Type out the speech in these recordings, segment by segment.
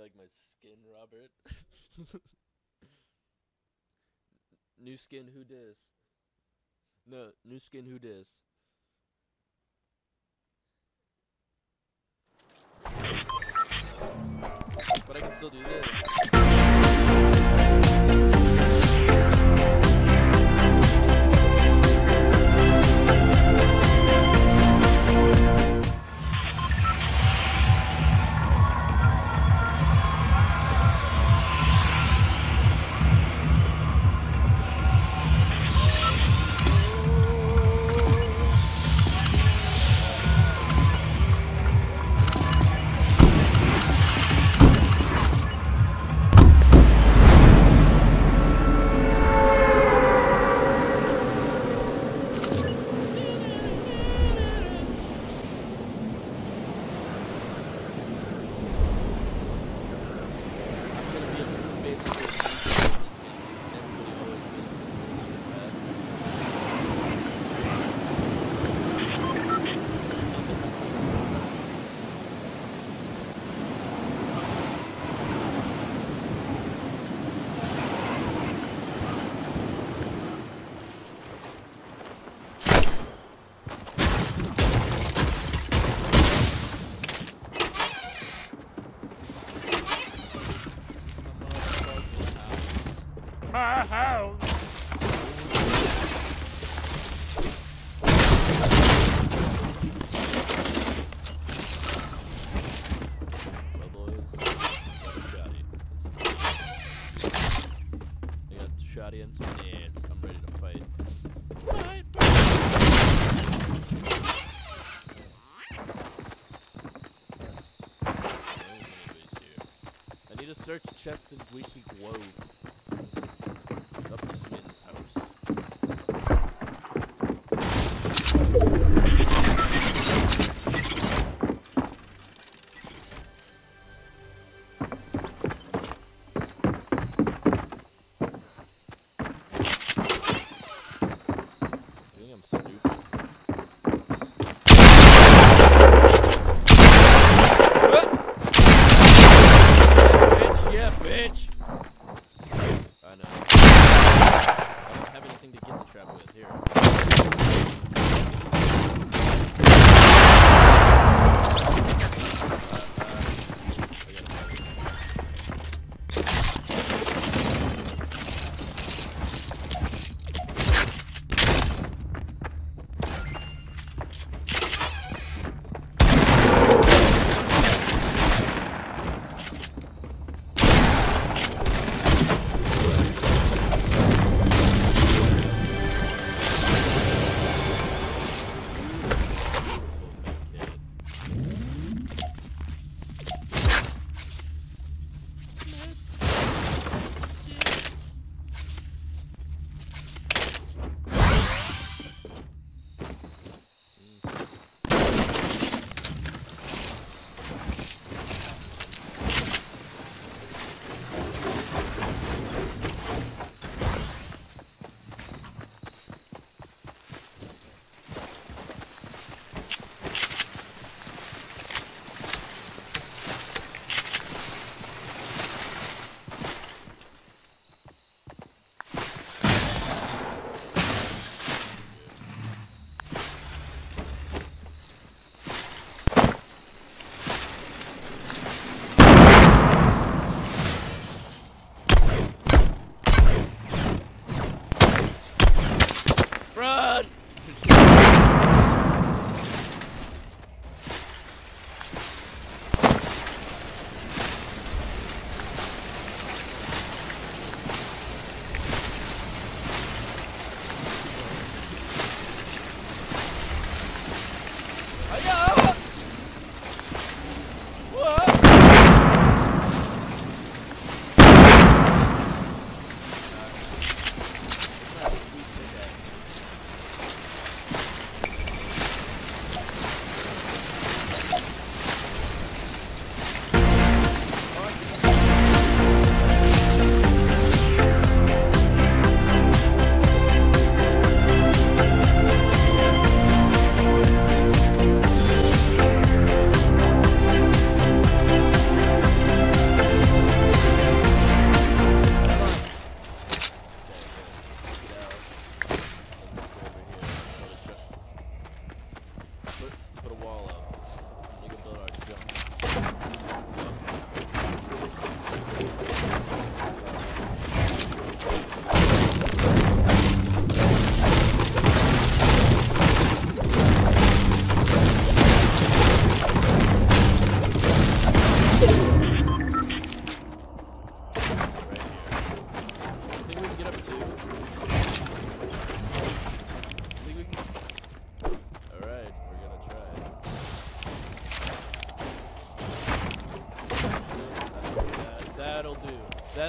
You like my skin, Robert? new skin, who dis? No, new skin, who dis? But I can still do this. I got a shotty and some. I'm ready to fight. Fight! Need to search chests in Greasy Grove.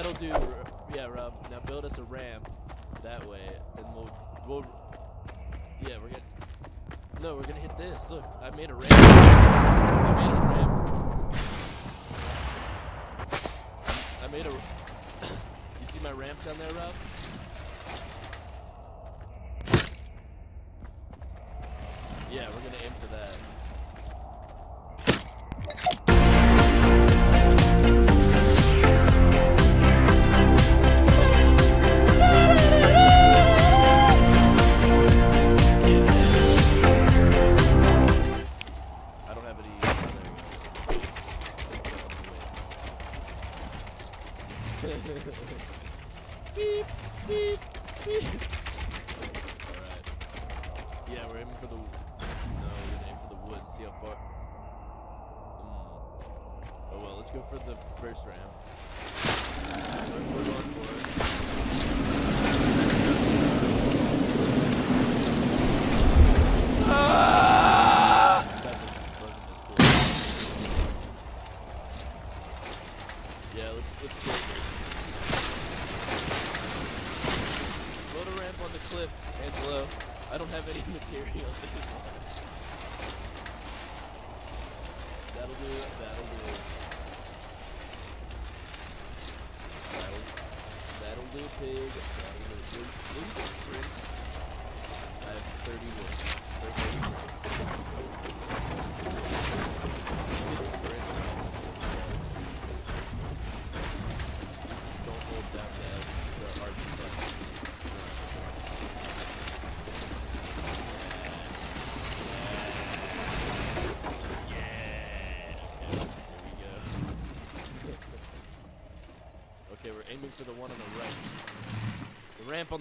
That'll do. Yeah, Rob. Now build us a ramp that way, and we'll we'll. Yeah, we're gonna. No, we're gonna hit this. Look, I made a ramp. I made a ramp. I made a. you see my ramp down there, Rob? Yeah, we're gonna aim for that.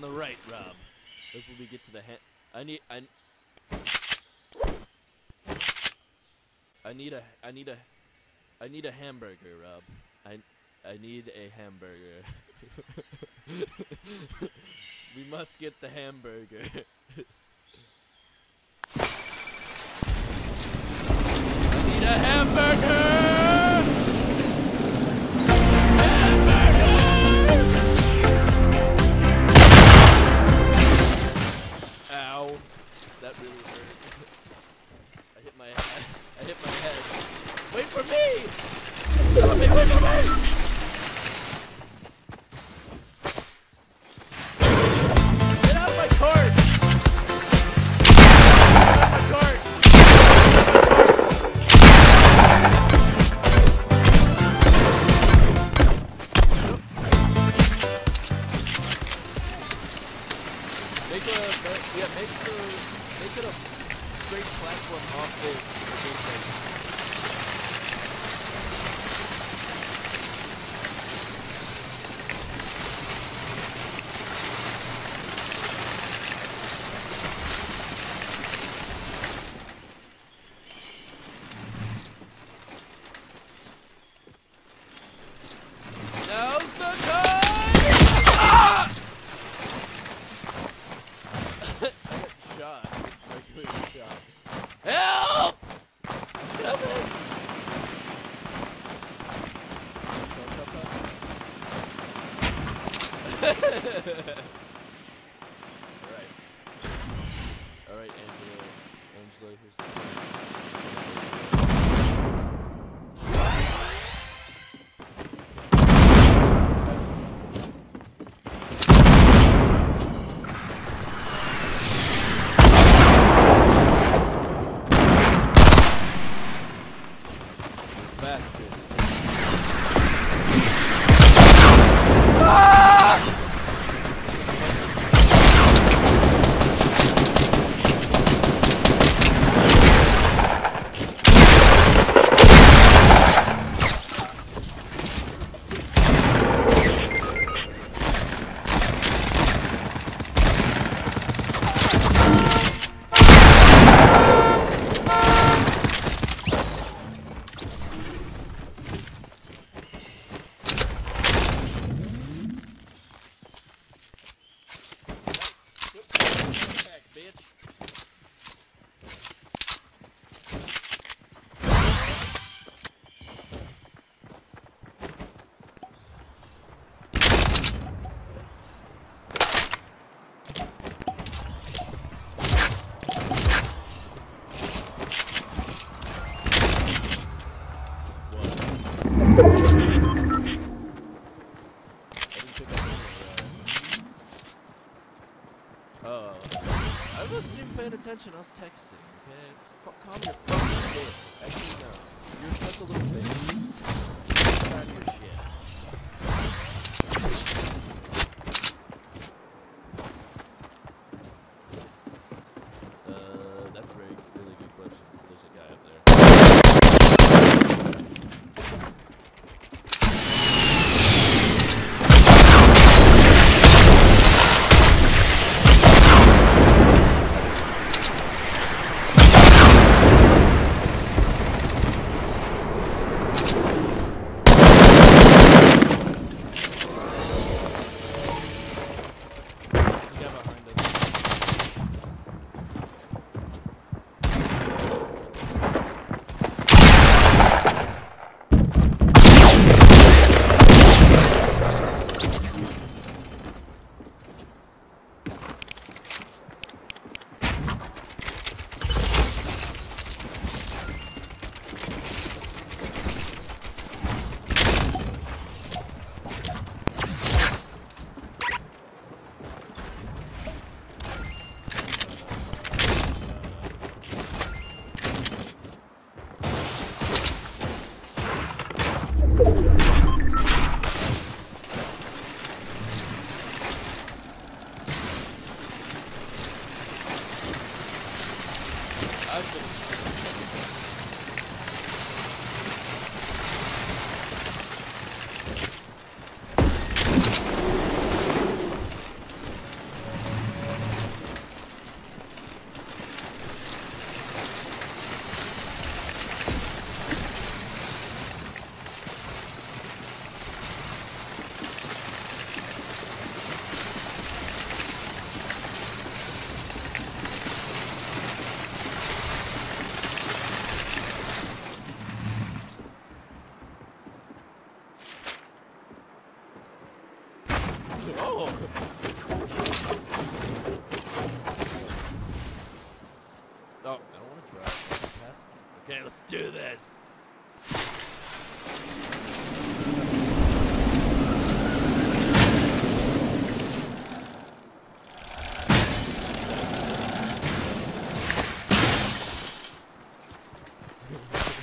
The right, Rob. Hopefully we get to the ha- I need I I need a I need a I need a hamburger, Rob. I I need a hamburger. we must get the hamburger. I need a! Hamburger! For me! Wait, wait for me! Bastard. mention us texting, okay? Fuck, calm your fucking. Actually, no. You're such a little